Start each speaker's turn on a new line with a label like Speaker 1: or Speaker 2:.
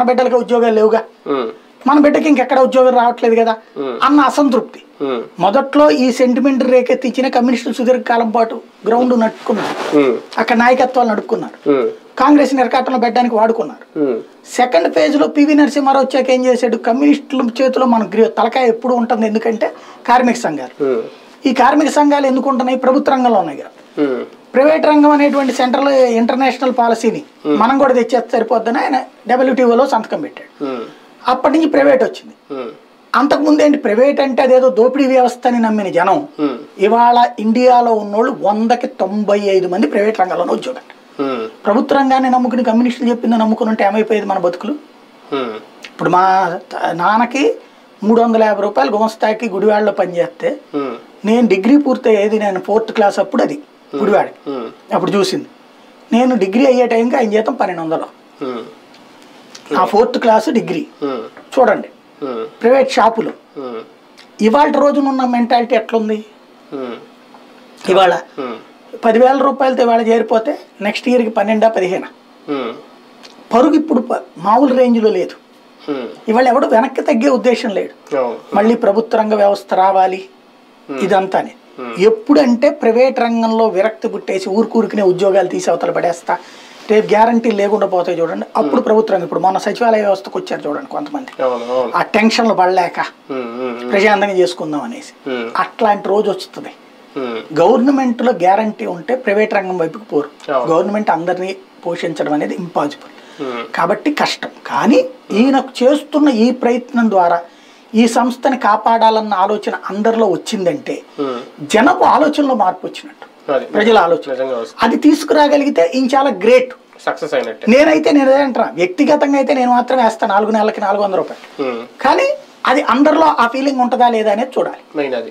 Speaker 1: మన బిడ్డలకి ఉద్యోగాలు లేవుగా. మన బిడ్డకి ఇంకెక్కడ ఉద్యోగం రావట్లేదు కదా? అన్న అసంతృప్తి. మొదట్లో ఈ సెంటిమెంట్ రేకెత్తించిన కమ్యూనిస్టులు సుదీర్ఘకాలం పాటు గ్రౌండ్ నడుపుకున్నారు. అక్కడ నాయకత్వాలు నడుపుకున్నారు. కాంగ్రెస్ నిరకాటంలో పెట్టడానికి వాడుకున్నారు. సెకండ్ ఫేజ్లో పివి నరసింహారావు వచ్చాక ఏం చేశాడు? కమ్యూనిస్టుల చేతిలో మన గ్రీ- తలకాయ ఎప్పుడు ఉంటుంది. ఎందుకంటే కార్మిక సంఘాలు. ఈ కార్మిక సంఘాలు ఎందుకు ఉంటున్నాయి? ప్రభుత్వ రంగంలో ఉన్నాయి కదా. ప్రైవేట్ రంగం అనేటువంటి సెంట్రల్ ఇంటర్నేషనల్ పాలసీని మనం కూడా తెచ్చేస్తే సరిపోద్దని ఆయన డబ్ల్యూటీఓలో సంతకం పెట్టాడు. అప్పటి నుంచి ప్రైవేట్ వచ్చింది. అంతకుముందు ఏంటి ప్రైవేట్ అంటే అదేదో దోపిడీ వ్యవస్థ అని నమ్మిన జనం. ఇవాళ ఇండియాలో ఉన్నోళ్ళు వందకి తొంభై ఐదు మంది ప్రైవేట్ రంగంలోనే ఉద్యోగం. ప్రభుత్వ రంగాన్ని నమ్ముకుని కమ్యూనిస్టులు చెప్పింది నమ్ముకుని ఉంటే ఏమైపోయేది మన బతుకులు? ఇప్పుడు మా నాన్నకి మూడు వందల యాభై రూపాయలు గుమస్తాకి గుడివాడలో పనిచేస్తే నేను డిగ్రీ పూర్తయ్యేది నేను ఫోర్త్ క్లాస్ అప్పుడు అది. గుడివాడకి
Speaker 2: ఉమ్,
Speaker 1: అప్పుడు చూసింది. నేను డిగ్రీ అయ్యే టైంకి ఆయన జీతం పన్నెండు వందలు ఆ ఫోర్త్ క్లాస్ డిగ్రీ. చూడండి. ప్రైవేట్ షాపులు. ఇవాళ రోజునున్న మెంటాలిటీ ఎట్లుంది? ఇవాళ పదివేల రూపాయలతో ఇవాళ చేరిపోతే నెక్స్ట్ ఇయర్కి పన్నెండా పదిహేను? పరుగు ఇప్పుడు మామూలు రేంజ్లో లేదు. ఇవాళ ఎవడు వెనక్కి తగ్గే ఉద్దేశం లేడు. మళ్ళీ ప్రభుత్వ రంగ వ్యవస్థ రావాలి. ఇదంతానే. ఎప్పుడంటే ప్రైవేట్ రంగంలో విరక్తి పుట్టేసి ఊరుకూరికినే ఉద్యోగాలు తీసి అవతల పడేస్తా. రేపు గ్యారంటీ లేకుండా పోతాయి చూడండి. అప్పుడు ప్రభుత్వ రంగం ఇప్పుడు మొన్న సచివాలయ వ్యవస్థకు వచ్చారు చూడండి కొంతమంది. ఆ టెన్షన్లు పడలేక
Speaker 2: ఉమ్,
Speaker 1: ప్రశాంతంగా చేసుకుందాం అనేసి. అట్లాంటి రోజు వస్తుంది. గవర్నమెంట్లో గ్యారంటీ ఉంటే ప్రైవేట్ రంగం వైపుకి పోరు. గవర్నమెంట్ అందరినీ పోషించడం అనేది ఇంపాసిబుల్ కాబట్టి కష్టం. కానీ ఈయన చేస్తున్న ఈ ప్రయత్నం ద్వారా ఈ సంస్థని కాపాడాలన్న ఆలోచన అందరిలో వచ్చిందంటే
Speaker 2: ఉమ్,
Speaker 1: జనపు ఆలోచనలో మార్పు వచ్చినట్టు. ప్రజల ఆలోచన. అది తీసుకురాగలిగితే ఈయన చాలా గ్రేట్.
Speaker 2: సక్సెస్ అయినట్టే.
Speaker 1: నేనైతే నేను అంటున్నా. వ్యక్తిగతంగా అయితే నేను మాత్రం వేస్తాను నాలుగు నెలలకి నాలుగు వందల రూపాయలు.
Speaker 2: ఉమ్,
Speaker 1: కానీ అది అందరిలో ఆ ఫీలింగ్ ఉంటుందా లేదా అనేది చూడాలి.
Speaker 2: మెయిన్ అది.